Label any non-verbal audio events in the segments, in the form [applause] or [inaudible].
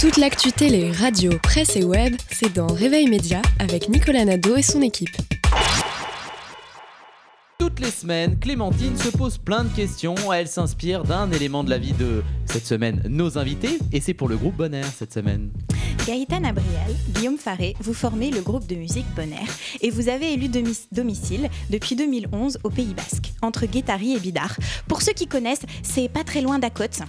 Toute l'actu télé, radio, presse et web, c'est dans Réveil Média avec Nicolas Nadeau et son équipe. Toutes les semaines, Clémentine se pose plein de questions. Elle s'inspire d'un élément de la vie de cette semaine nos invités. Et c'est pour le groupe Bonheur cette semaine. Gaëtan Abriel, Guillaume Faré, vous formez le groupe de musique Bonheur et vous avez élu domi- domicile depuis 2011 au Pays Basque, entre Guétari et Bidar. Pour ceux qui connaissent, c'est pas très loin d'Acote.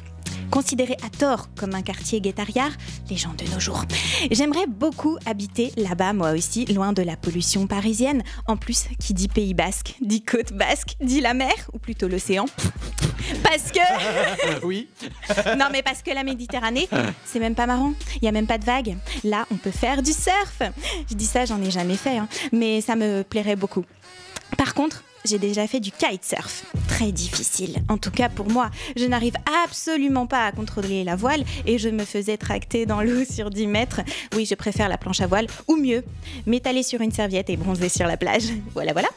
Considéré à tort comme un quartier guétariard, les gens de nos jours. J'aimerais beaucoup habiter là-bas, moi aussi, loin de la pollution parisienne. En plus, qui dit Pays Basque, dit côte basque, dit la mer, ou plutôt l'océan. Parce que [laughs] oui. non, mais parce que la Méditerranée, c'est même pas marrant. Il y a même pas de vagues. Là, on peut faire du surf. Je dis ça, j'en ai jamais fait, hein. mais ça me plairait beaucoup. Par contre, j'ai déjà fait du kitesurf. Très difficile. En tout cas pour moi. Je n'arrive absolument pas à contrôler la voile et je me faisais tracter dans l'eau sur 10 mètres. Oui, je préfère la planche à voile ou mieux, m'étaler sur une serviette et bronzer sur la plage. [laughs] Voilà, voilà.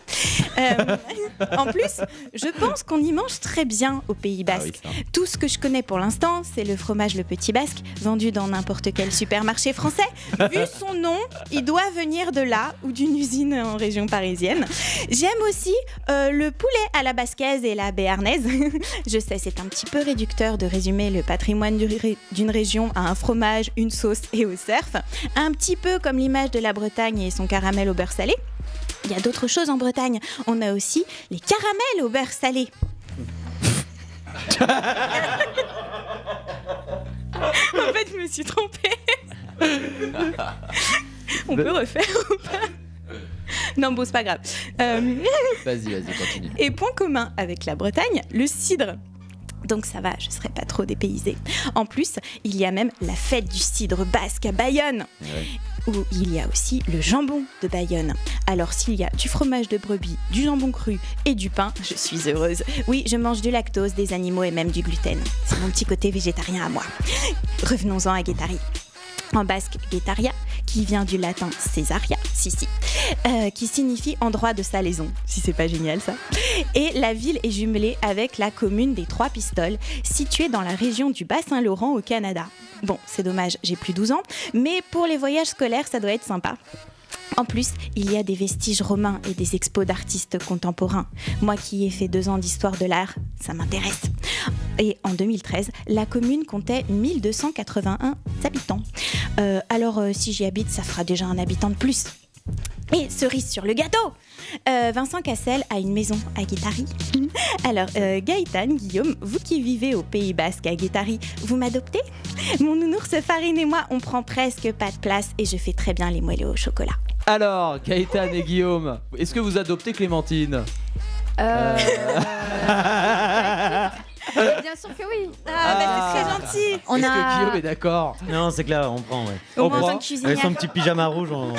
Euh, en plus, je pense qu'on y mange très bien au Pays Ah oui, Basque. Tout ce que je connais pour l'instant, c'est le fromage Le Petit Basque, vendu dans n'importe quel supermarché français. Vu son nom, il doit venir de là ou d'une usine en région parisienne. J'aime aussi euh, le poulet à la basquaise et la béarnaise. [laughs] je sais, c'est un petit peu réducteur de résumer le patrimoine d'une région à un fromage, une sauce et au surf. Un petit peu comme l'image de la Bretagne et son caramel au beurre salé. Il y a d'autres choses en Bretagne. On a aussi les caramels au beurre salé. [laughs] En fait, je me suis trompée. [laughs] On peut refaire ou pas? [laughs] Non, bon, c'est pas grave. Euh, [laughs] Vas-y, vas-y, continue. et point commun avec la Bretagne, le cidre. Donc ça va, je serai pas trop dépaysée. En plus, il y a même la fête du cidre basque à Bayonne, Ouais. où il y a aussi le jambon de Bayonne. Alors s'il y a du fromage de brebis, du jambon cru et du pain, je suis heureuse. Oui, je mange du lactose, des animaux et même du gluten. C'est mon petit côté végétarien à moi. Revenons-en à Guétari. En basque, Guétaria, qui vient du latin Césaria, si si, euh, qui signifie endroit de salaison, si c'est pas génial ça. Et la ville est jumelée avec la commune des Trois Pistoles, située dans la région du Bas-Saint-Laurent au Canada. Bon, c'est dommage, j'ai plus 12 ans, mais pour les voyages scolaires, ça doit être sympa. En plus, il y a des vestiges romains et des expos d'artistes contemporains. Moi qui ai fait deux ans d'histoire de l'art, ça m'intéresse. Et en 2013, la commune comptait 1281 habitants. Euh, alors, euh, si j'y habite, ça fera déjà un habitant de plus. Et cerise sur le gâteau euh, Vincent Cassel a une maison à Guétari. [laughs] Alors, euh, Gaëtan, Guillaume, vous qui vivez au Pays Basque à Guétari, vous m'adoptez? Mon nounours Farine et moi, on prend presque pas de place et je fais très bien les moelleux au chocolat. Alors, Gaëtan et Guillaume, est-ce que vous adoptez Clémentine? Euh... [laughs] Bien sûr que oui. Ah, bah, c'est très gentil On Est-ce a- que Guillaume est d'accord Non, c'est clair, on prend, ouais. Au On moins, en prend que Avec son petit pyjama rouge, on... [laughs]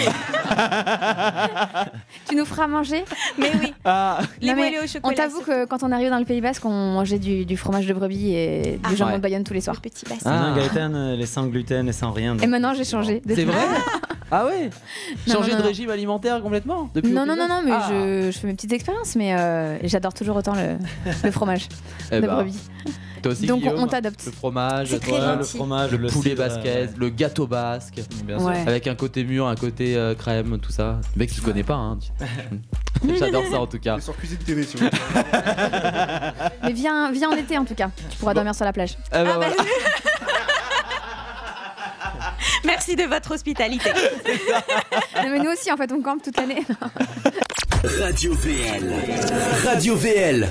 Tu nous feras manger. Mais oui, Ah, les Non, mais moelleux au chocolat. On t'avoue que quand on arrive dans le Pays Basque, on mangeait du, du fromage de brebis et du Ah. jambon Ouais. de Bayonne tous les Le soirs. petit bassin. Ah. Non, Gaëtan, euh, elle est sans gluten et sans rien. donc- Et maintenant, j'ai changé. de- c'est vrai [laughs] Ah ouais Changer non, de non. régime alimentaire complètement depuis Non, non, non, non, mais Basque je, je fais mes petites expériences, mais euh, j'adore toujours autant le, le fromage Ah. [laughs] Eh de bah, brebis. Toi aussi, Donc on, Guillaume on t'adopte. Le fromage, C'est très toi, gentil. Le fromage, le, le poulet cidre, le gâteau basque, Bien sûr. Ouais. avec un côté mûr, un côté euh, crème, tout ça. Le mec, tu connais pas, hein. [laughs] J'adore ça en tout cas. Sur Cuisine TV, si vous voulez. Mais viens, viens en été en tout cas. Tu pourras dormir sur la plage. Eh ben Ah bah, voilà. [laughs] Merci de votre hospitalité. [laughs] Mais nous aussi, en fait, on campe toute l'année. Radio VL. Radio VL.